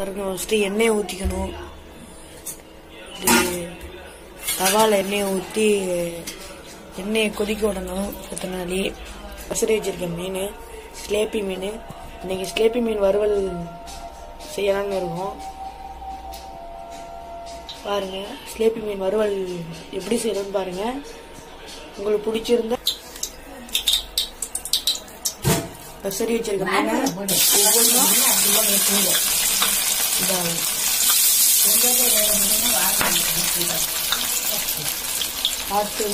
பாருங்க ஃபஸ்ட்டு எண்ணெயை ஊற்றிக்கணும் தவால எண்ணெயை ஊற்றி எண்ணெயை கொதிக்க விடணும் பத்து நாளி பசரி வச்சிருக்கேன் மீன் ஸ்லேப்பி மீன். இன்னைக்கு ஸ்லேப்பி மீன் வறுவல் செய்யலாம்னு இருக்கோம். பாருங்க ஸ்லேப்பி மீன் வறுவல் எப்படி செய்யணும்னு பாருங்க. உங்களுக்கு பிடிச்சிருந்தா பசரி வச்சிருக்க மீன் ஒவ்வொன்றா பார்த்து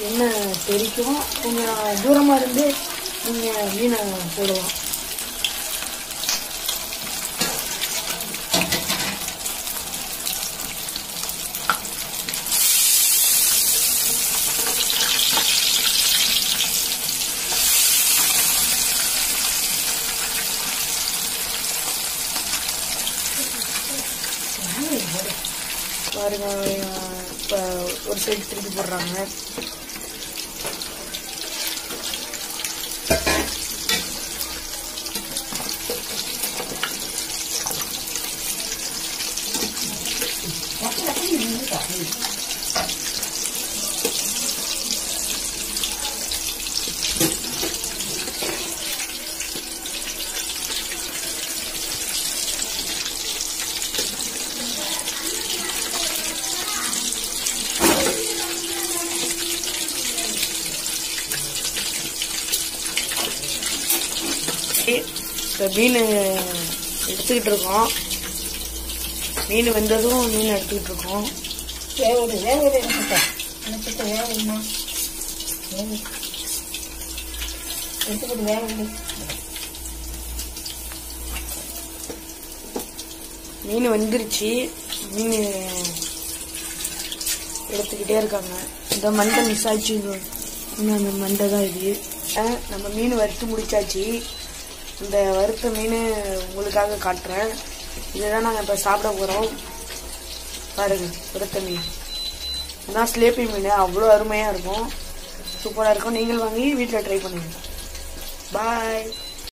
என்ன தெரிக்கும் கொஞ்சம் தூரமாக இருந்து நீங்கள் மீனை போடலாம் பாருங்க இப்போ ஒரு சைடு திருப்பி போடுறாங்க. இப்போ மீன் எடுத்துக்கிட்டு இருக்கோம் மீன் வெந்ததும் மீன் எடுத்துக்கிட்டு இருக்கோம் வேக விடு வேக விடு எனக்கு எனக்கு வேக விடுமா வேக எடுத்துக்கிட்டு மீன் வெந்துருச்சு. மீன் எடுத்துக்கிட்டே இருக்காங்க. இந்த மண்டை மிஸ் ஆச்சு இன்னும் அந்த மண்டை தான் இது. நம்ம மீன் வறுத்து முடிச்சாச்சு. இந்த வறுத்த மீன் உங்களுக்காக காட்டுறேன். இதுதான் நாங்கள் இப்போ சாப்பிட போகிறோம் பாருங்க வறுத்த மீன். இதுதான் ஸ்லேப்பி மீன். அவ்வளோ அருமையாக இருக்கும். சூப்பராக இருக்கும். நீங்கள் வாங்கி வீட்டில் ட்ரை பண்ணுங்க. பாய்